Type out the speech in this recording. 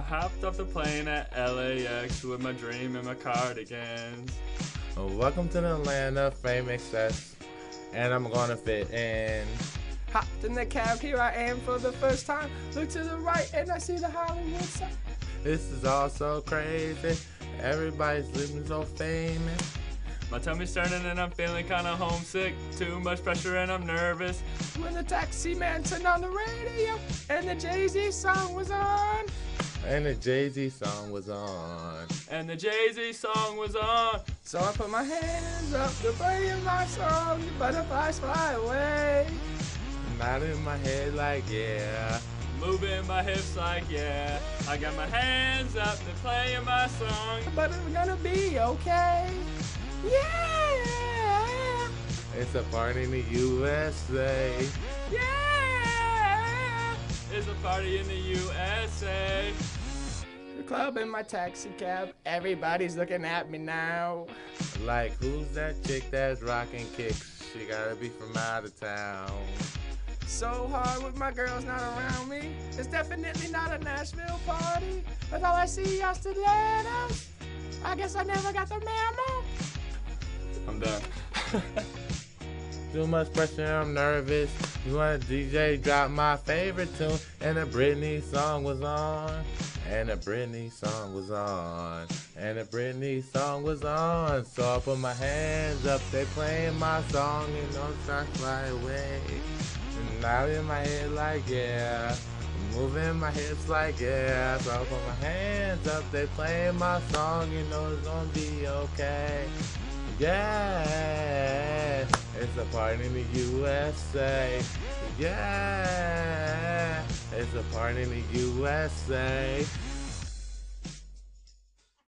I hopped off the plane at LAX with my dream and my cardigans. Welcome to the land of fame excess, and I'm gonna fit in. Hopped in the cab, here I am for the first time. Look to the right and I see the Hollywood sign. This is all so crazy. Everybody's living so famous. My tummy's turning and I'm feeling kinda homesick. Too much pressure and I'm nervous. When the taxi man turned on the radio and the Jay Z song was on. And the Jay Z song was on. And the Jay Z song was on. So I put my hands up to play my song, The Butterflies Fly Away. Nodding my head like yeah. Moving my hips like yeah. I got my hands up to playing my song. But it's gonna be okay. Yeah! It's a party in the USA. Yeah! It's a party in the USA. The club in my taxi cab, everybody's looking at me now. Like who's that chick that's rocking kicks? She gotta be from out of town. So hard with my girls not around me. It's definitely not a Nashville party. But all I see are stilettos. I guess I never got the memo. I'm done. Too much pressure, I'm nervous. You want a DJ drop my favorite tune, and a Britney song was on. And a Britney song was on. And a Britney song was on. So I put my hands up, they playing my song, and don't start fly away. And now in my head like yeah. Moving my hips like yeah. So I put my hands up, they playing my song, you know it's gonna be okay. Yeah, it's a party in the USA. Yeah, it's a party in the USA.